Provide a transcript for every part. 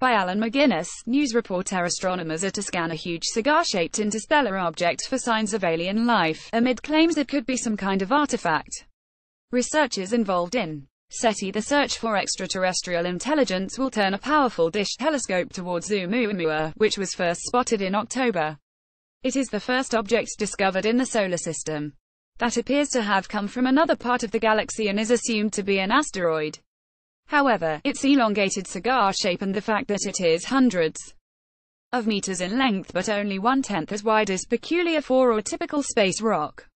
By Alan McGuinness, news reporter astronomers are to scan a huge cigar-shaped interstellar object for signs of alien life, amid claims it could be some kind of artifact. Researchers involved in SETI the search for extraterrestrial intelligence will turn a powerful dish telescope towards Oumuamua, which was first spotted in October. It is the first object discovered in the solar system that appears to have come from another part of the galaxy and is assumed to be an asteroid. However, its elongated cigar shape and the fact that it is hundreds of meters in length but only one-tenth as wide is peculiar for a typical space rock.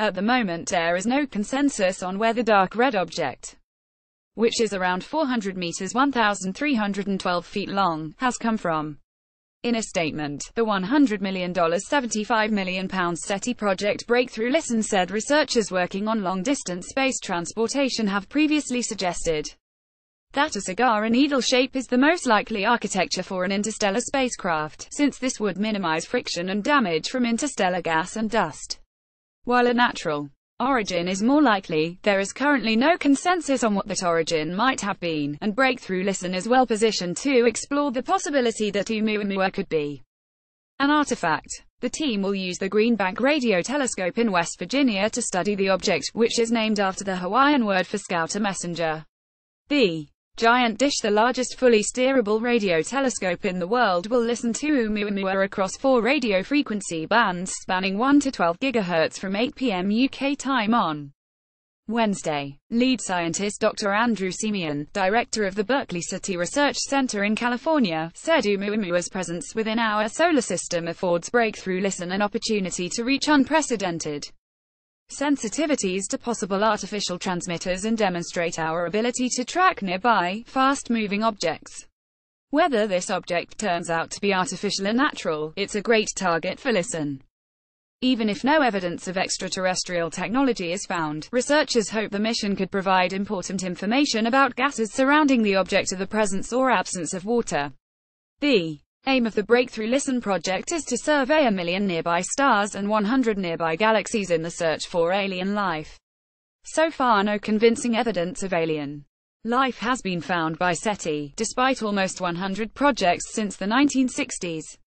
At the moment there is no consensus on where the dark red object, which is around 400 meters 1,312 feet long, has come from. In a statement, the $100 million £75 million SETI project Breakthrough Listen said researchers working on long-distance space transportation have previously suggested that a cigar and needle shape is the most likely architecture for an interstellar spacecraft, since this would minimize friction and damage from interstellar gas and dust. While a natural origin is more likely, there is currently no consensus on what that origin might have been, and Breakthrough Listen is well positioned to explore the possibility that Oumuamua could be an artifact. The team will use the Green Bank Radio Telescope in West Virginia to study the object, which is named after the Hawaiian word for scout or messenger. The giant dish the largest fully steerable radio telescope in the world will listen to Oumuamua across four radio frequency bands, spanning 1 to 12 GHz from 8 p.m. UK time on Wednesday. Lead scientist Dr. Andrew Siemion, director of the Berkeley SETI Research Center in California, said Oumuamua's presence within our solar system affords Breakthrough Listen an opportunity to reach unprecedented sensitivities to possible artificial transmitters and demonstrate our ability to track nearby, fast-moving objects. Whether this object turns out to be artificial or natural, it's a great target for listen. Even if no evidence of extraterrestrial technology is found, researchers hope the mission could provide important information about gases surrounding the object or the presence or absence of water. The aim of the Breakthrough Listen project is to survey a million nearby stars and 100 nearby galaxies in the search for alien life. So far no convincing evidence of alien life has been found by SETI, despite almost 100 projects since the 1960s.